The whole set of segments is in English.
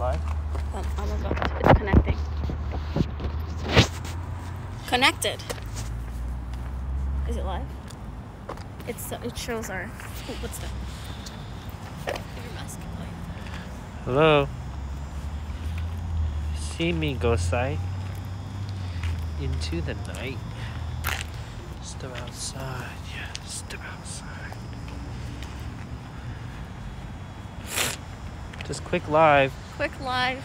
Oh, oh it's connecting. Connected. Is it live? It's it shows our. Oh, what's that? Oh, Hello. See me go sight into the night. Step outside, yeah, step outside. Just quick live quick live.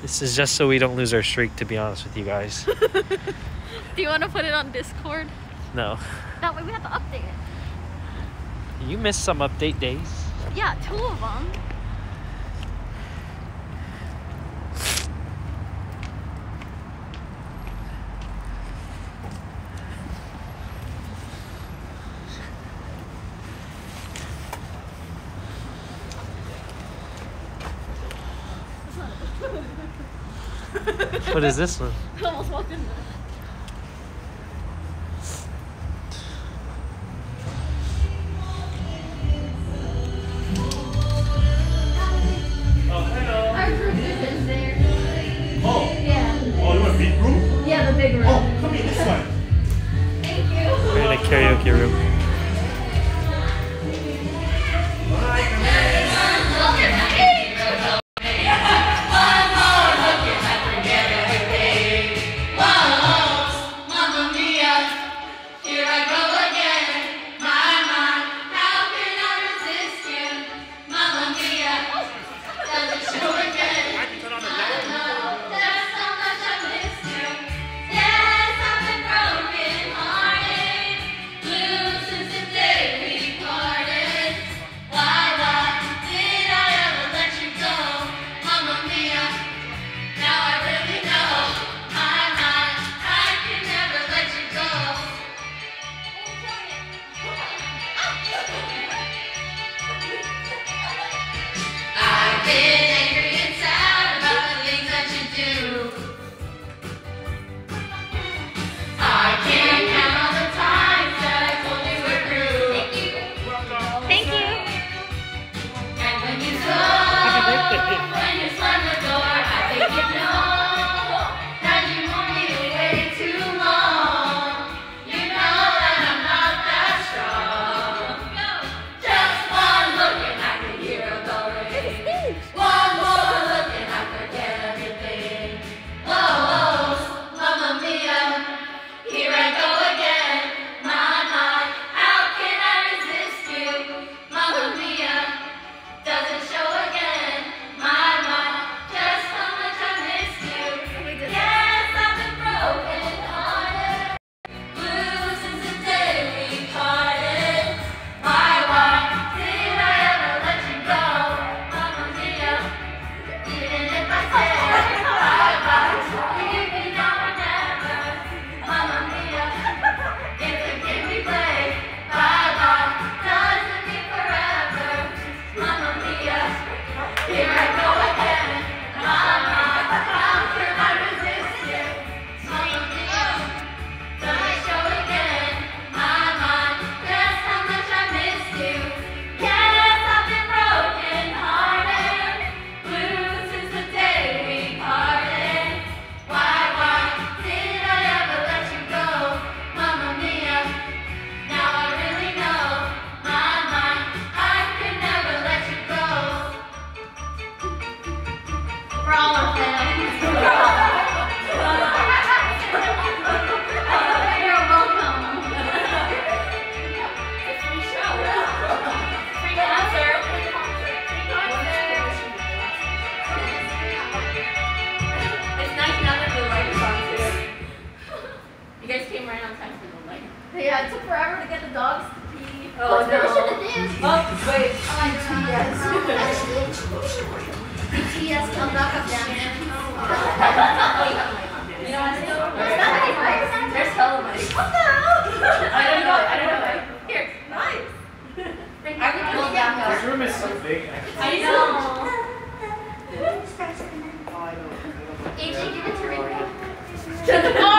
This is just so we don't lose our streak, to be honest with you guys. Do you want to put it on Discord? No. That way we have to update it. You missed some update days. Yeah, two of them. what is this one? I almost walked in there. Oh, no. Oh, wait. Oh my God. BTS. BTS come back up down there. You know what's still? There's hella money. What the hell? I don't know. I don't know. Here. Nice. I would go down there. This room is so big. I know. AJ, oh, give it to Rick.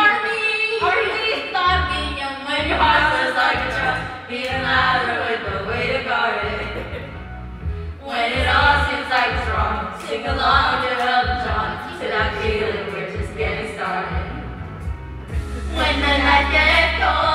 sight strong. Sing along with your Elton John to that feeling we're just getting started. When the night gets cold.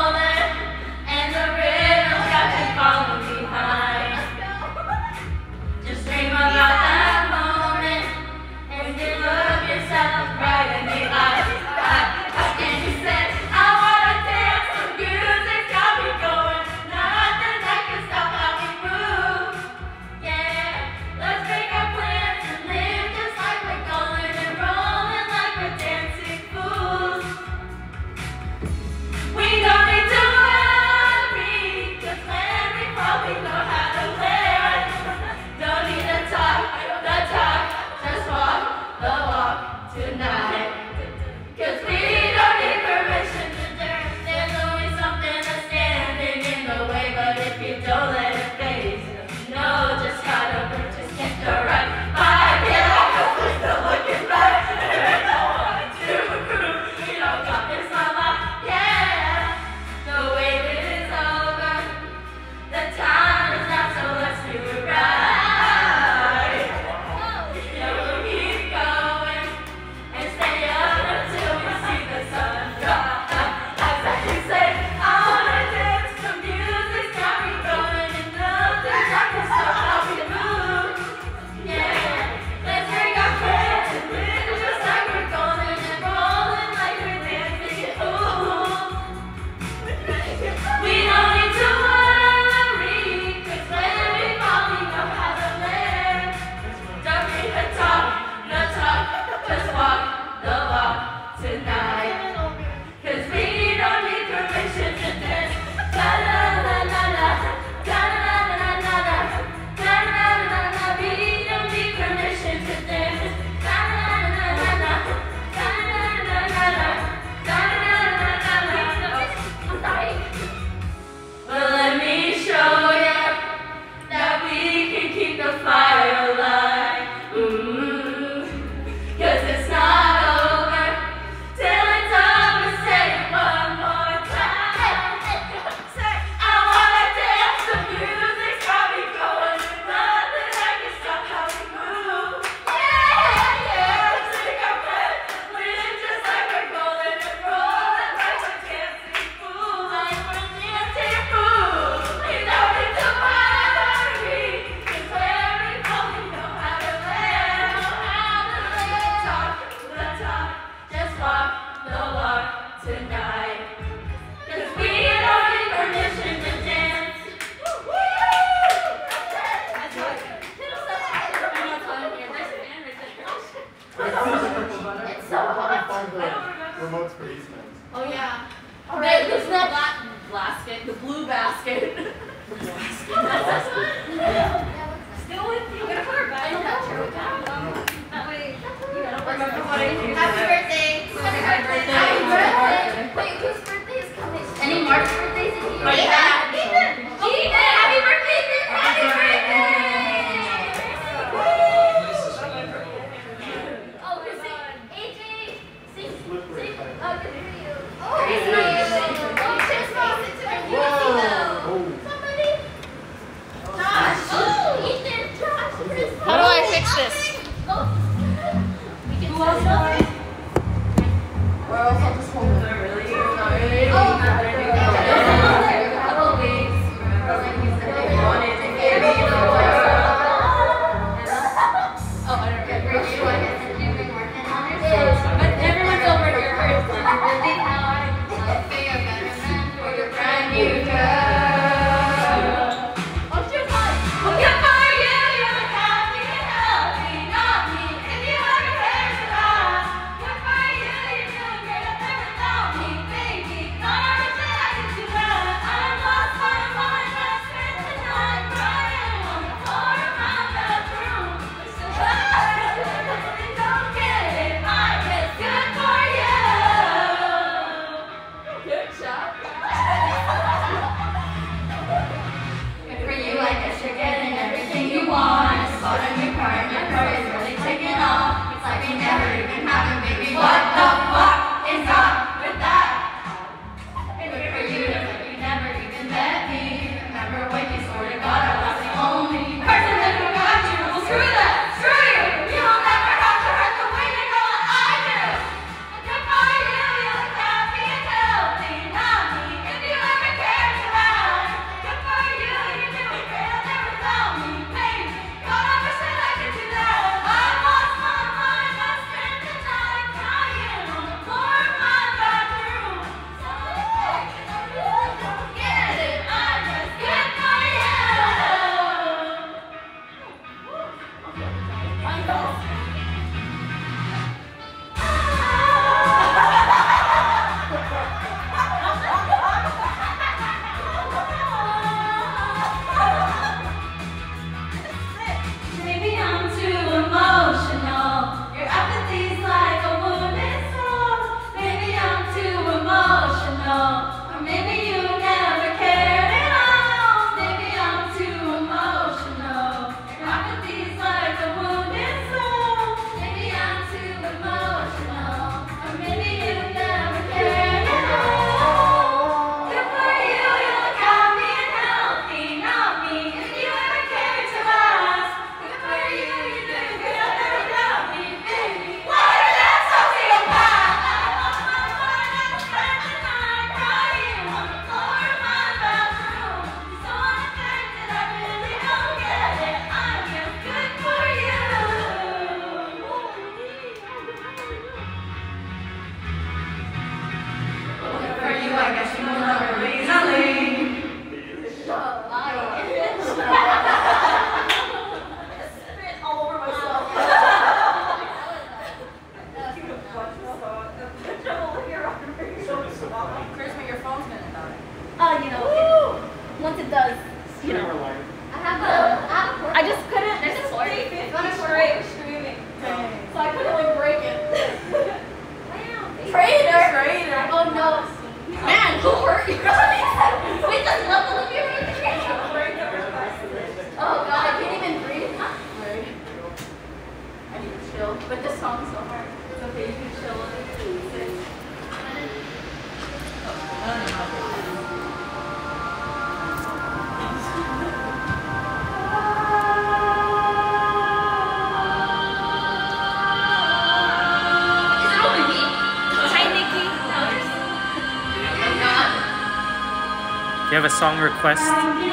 have a song request?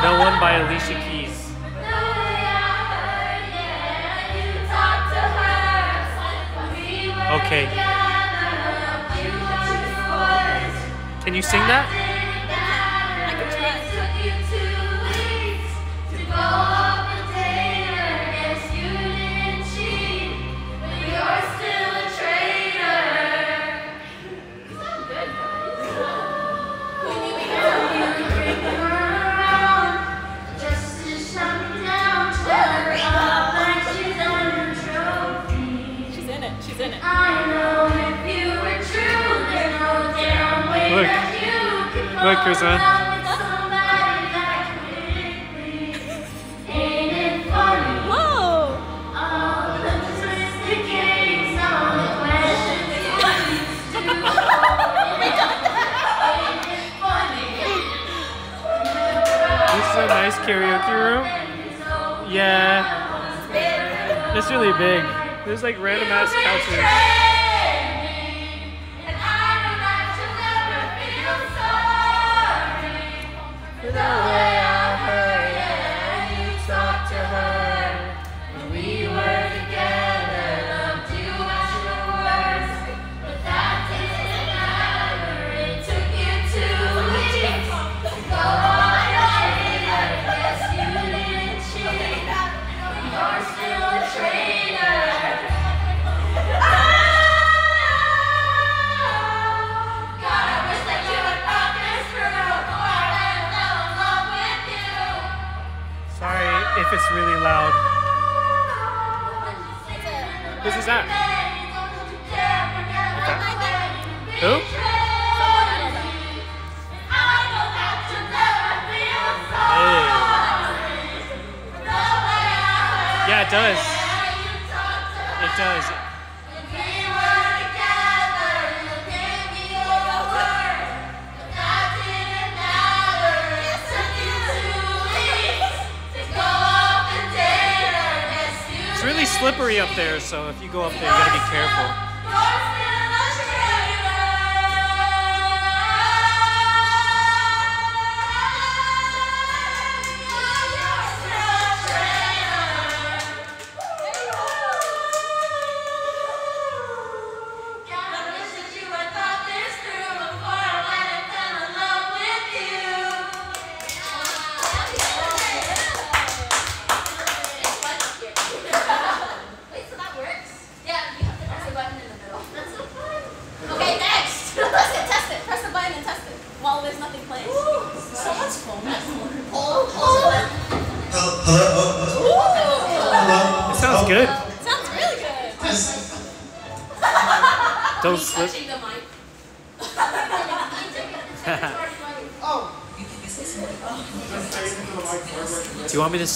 No One by Alicia Keys. Okay. Can you sing that? like This is a nice karaoke room. Yeah. It's really big. There's like random ass couches. if it's really loud. Who's is that? Okay. Who? Yeah, it does. It does. slippery up there, so if you go up there, you gotta be careful.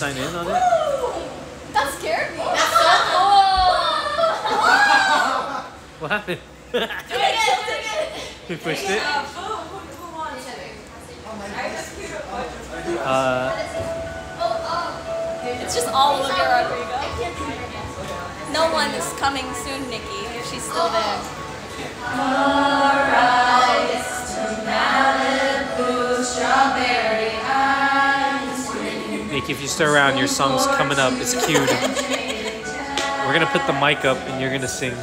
sign in on songs coming up. It's queued. We're gonna put the mic up and you're gonna sing.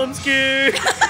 I'm scared.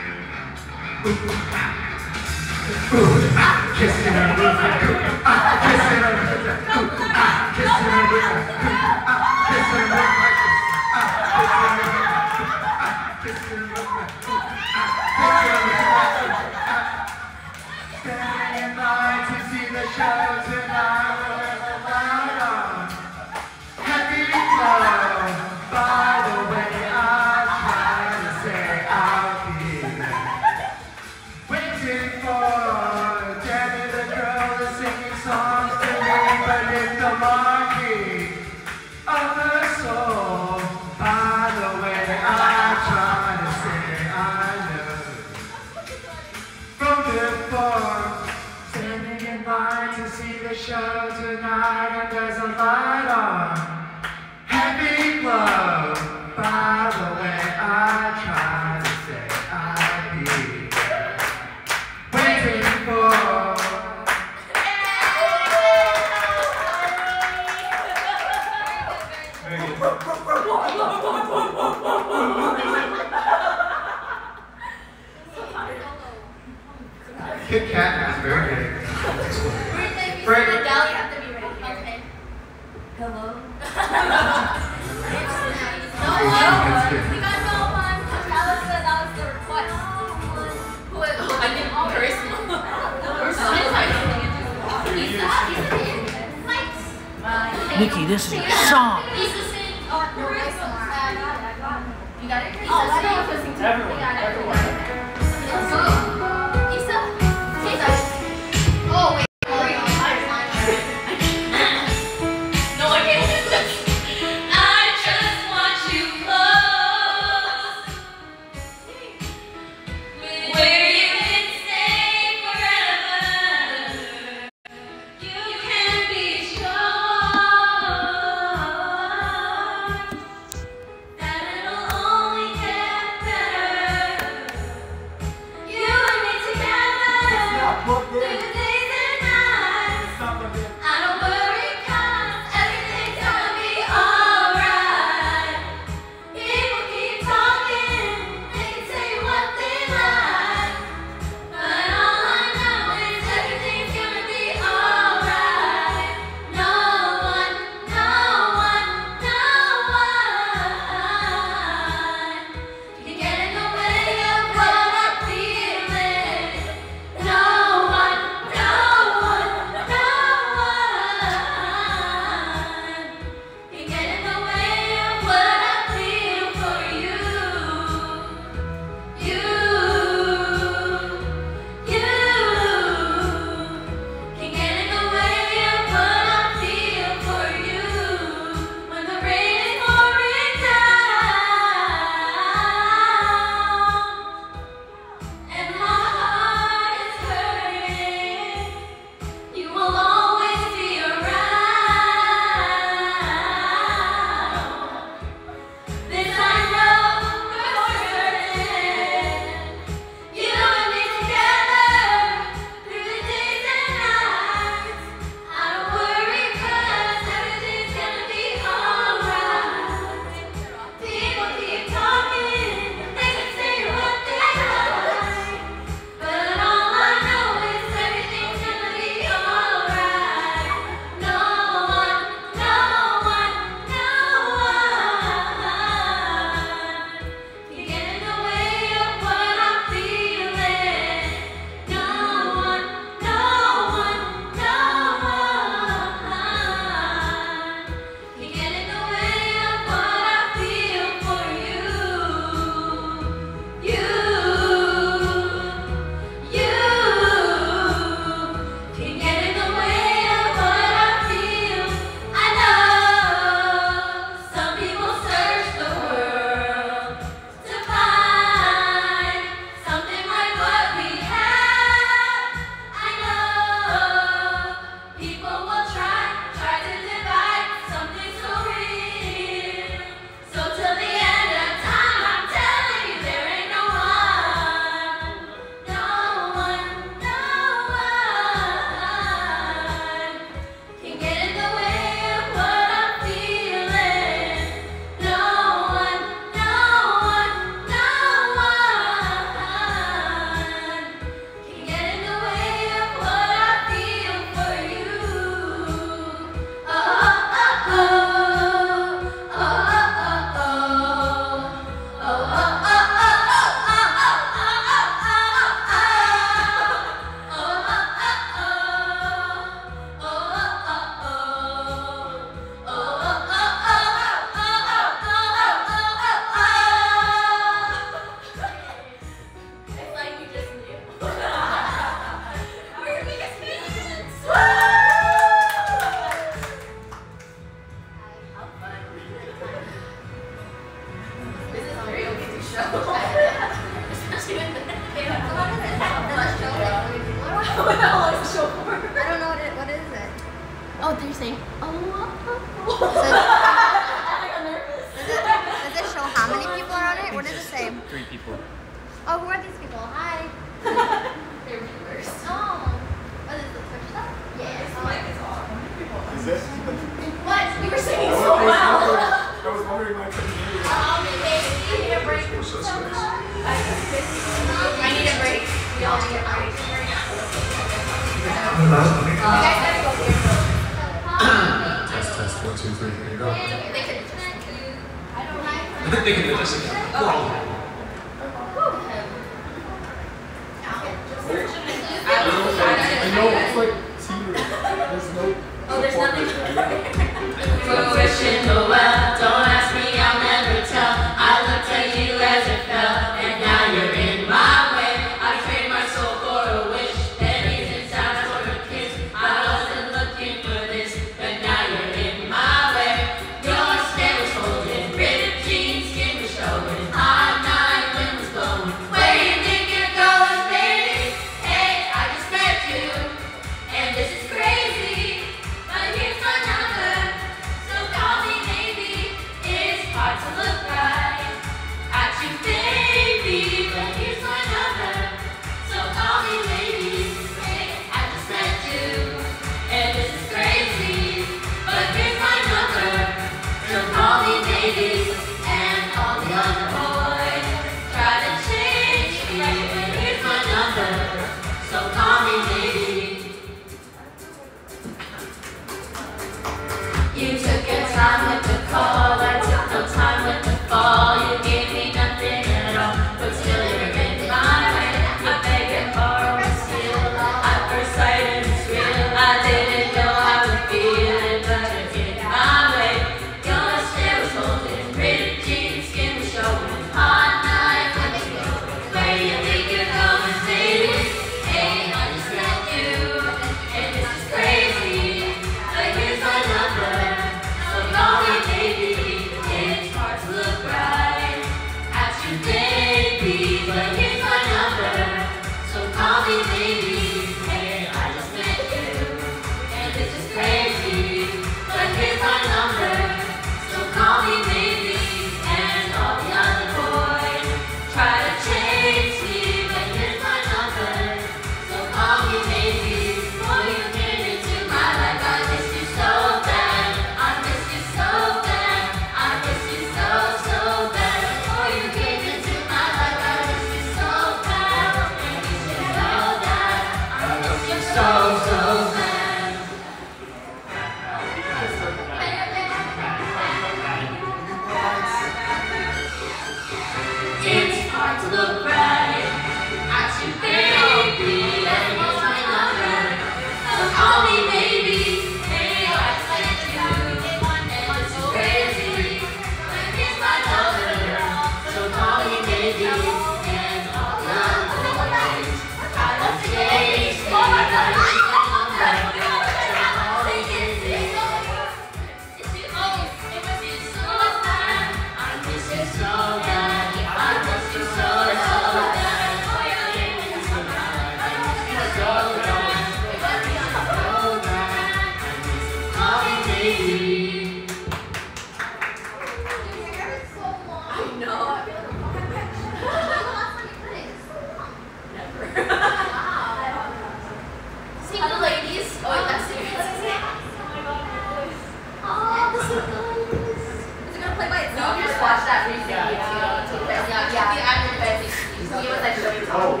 Con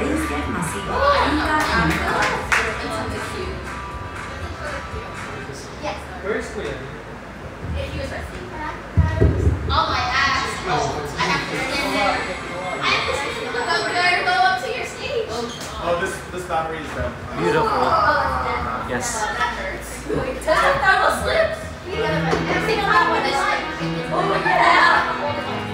este masivo, Where's Quinn? If you was Oh my gosh. I have to stand there. I have to stand there. Go up to your stage. Oh, this, this boundary is. Beautiful. Yes. That hurts. That almost slipped. Oh, yeah. Oh,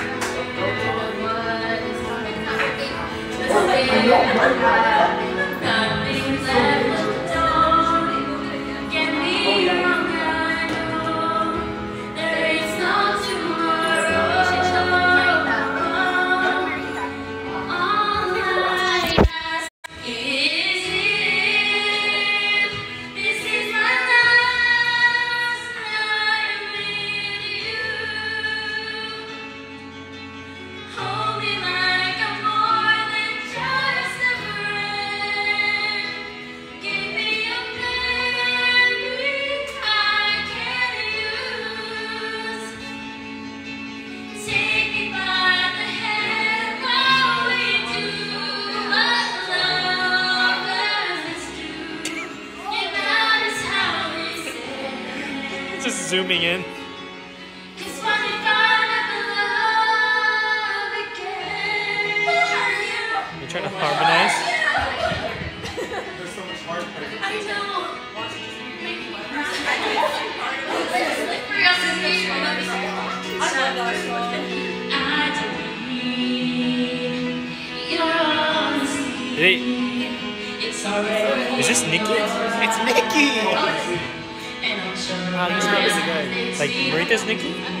Não vai, vai. Hey. Is this Nikki? It's Nikki! Wow, this girl is good. Like, Marita's Nikki?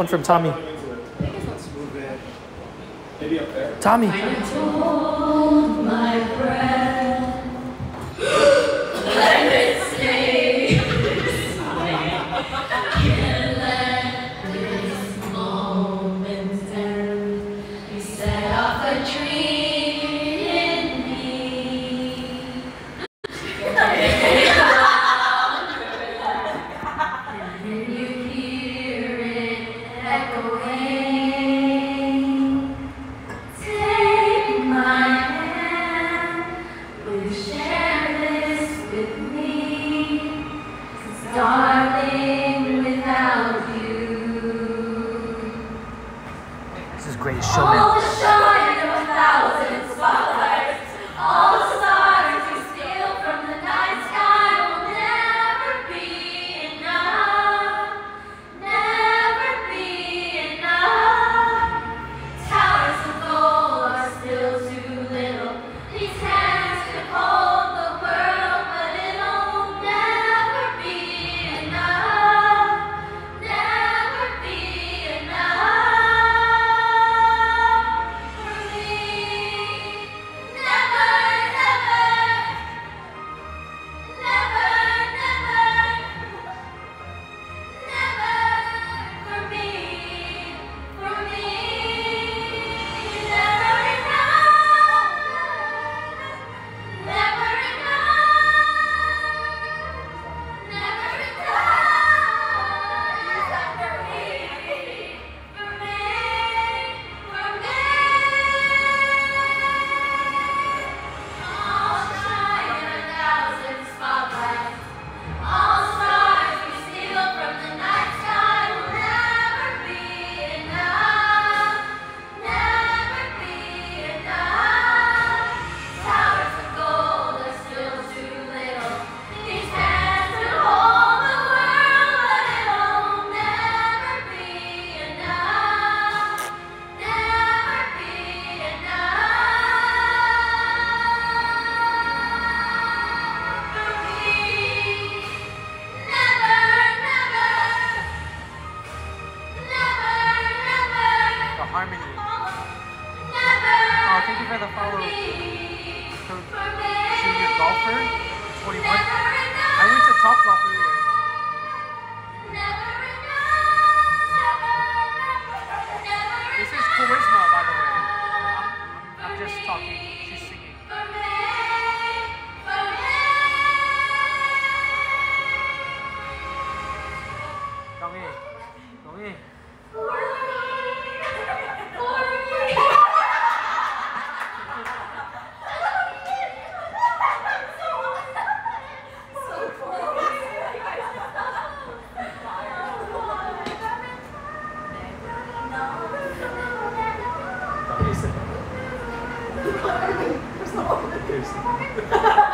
one from Tommy. Tommy. It's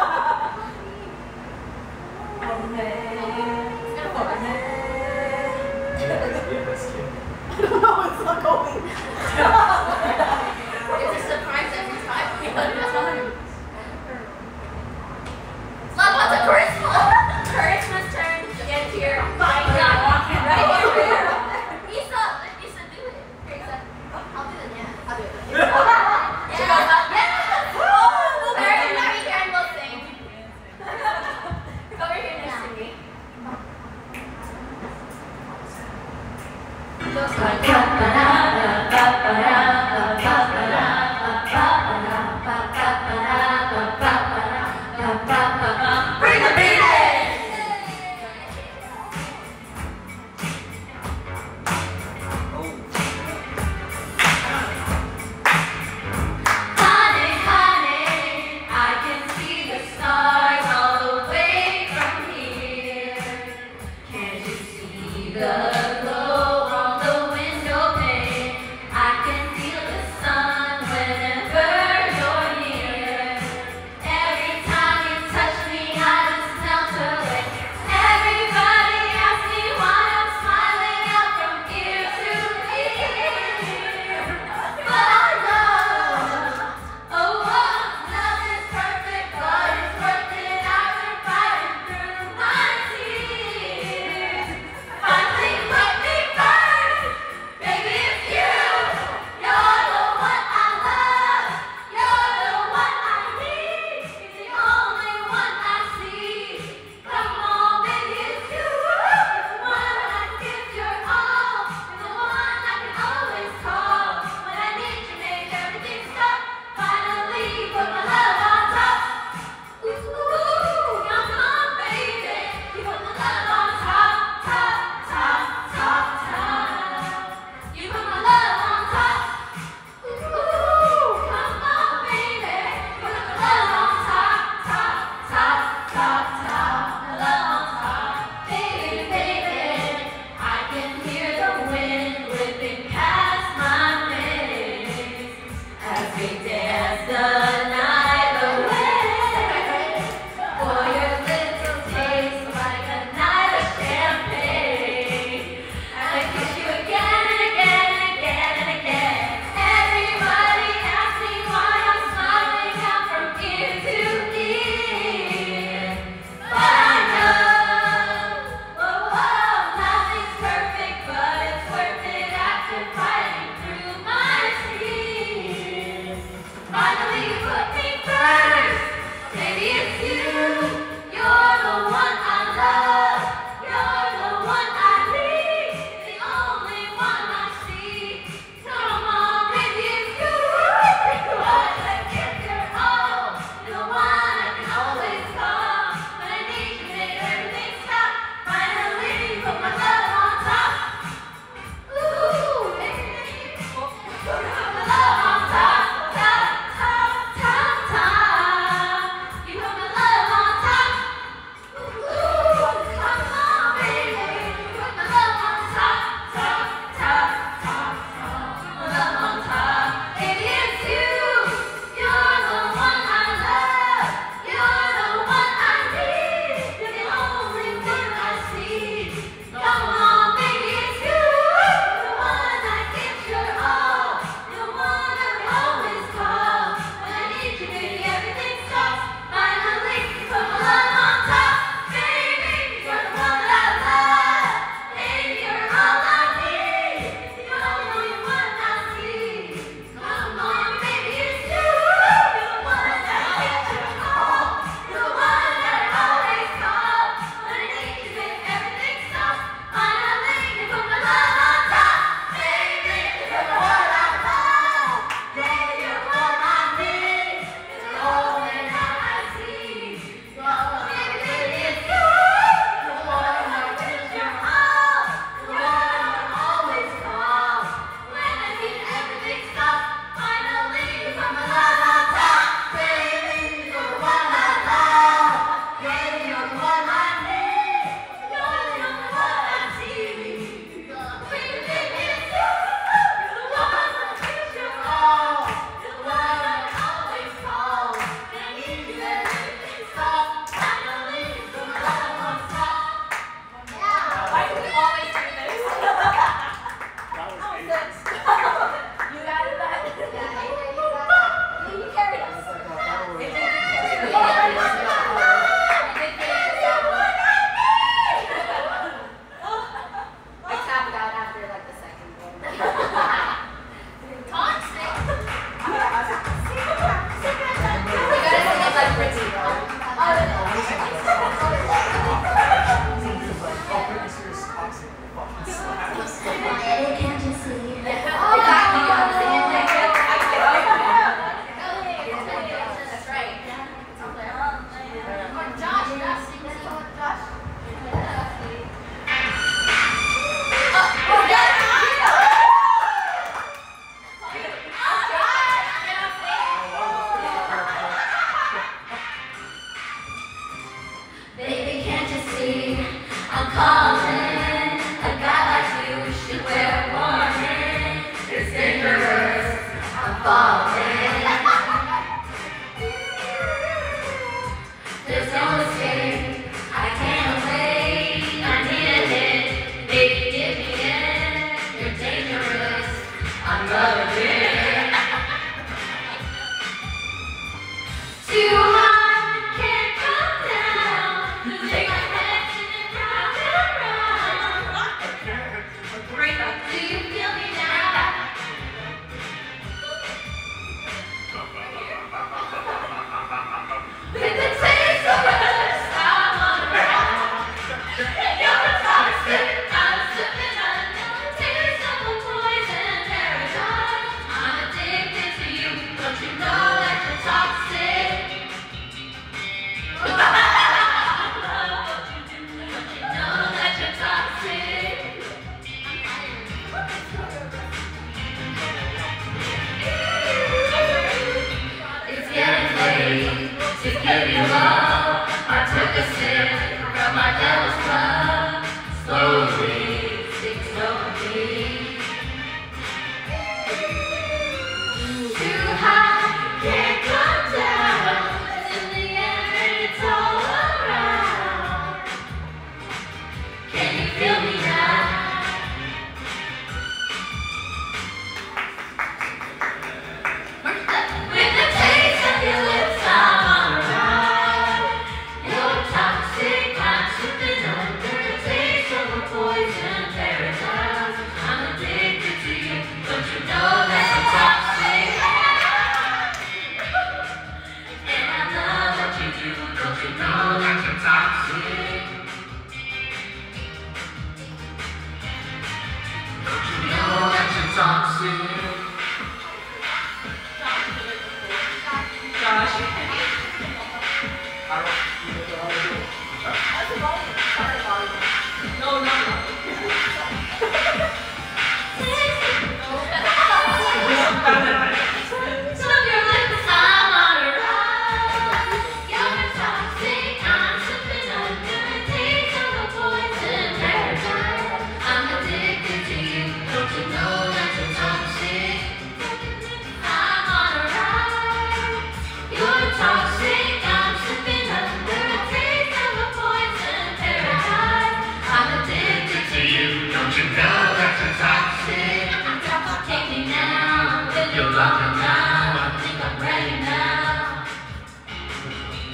now, I think I'm ready now.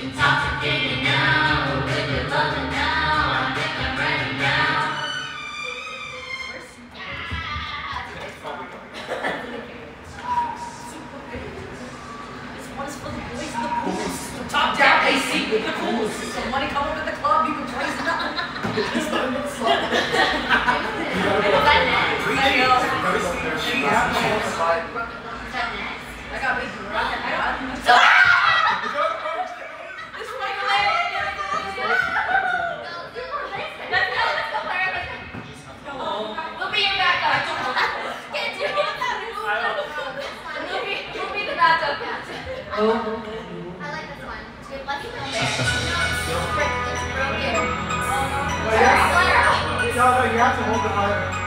Intoxicating now, with have to hold the other.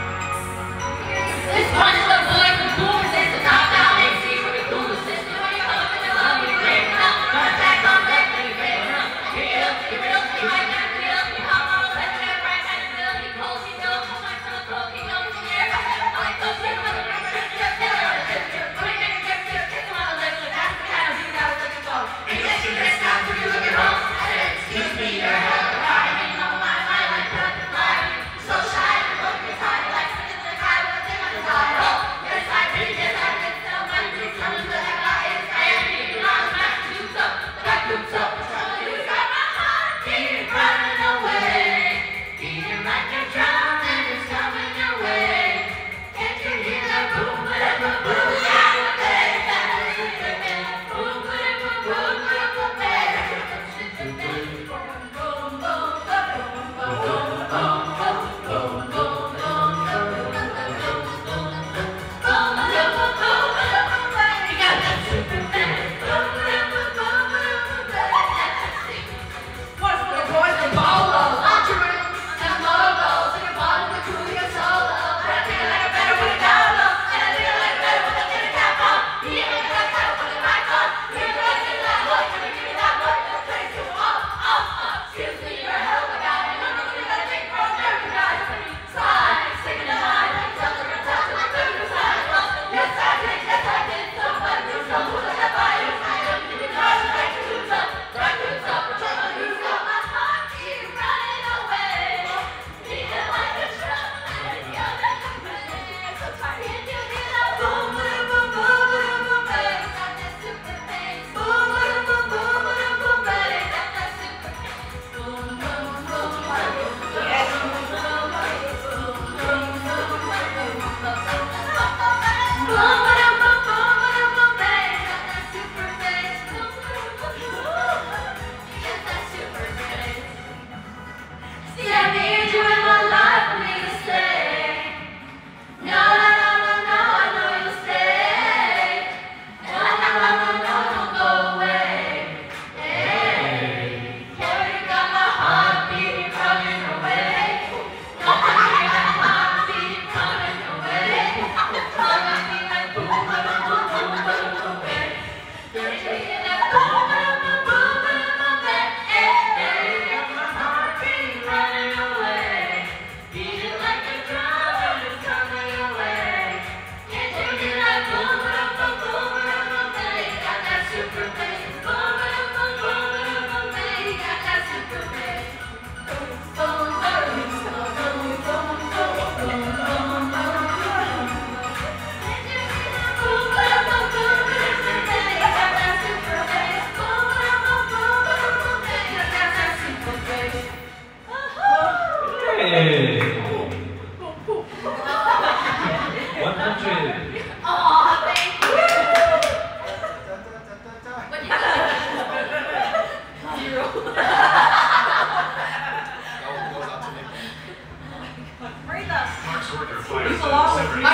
Order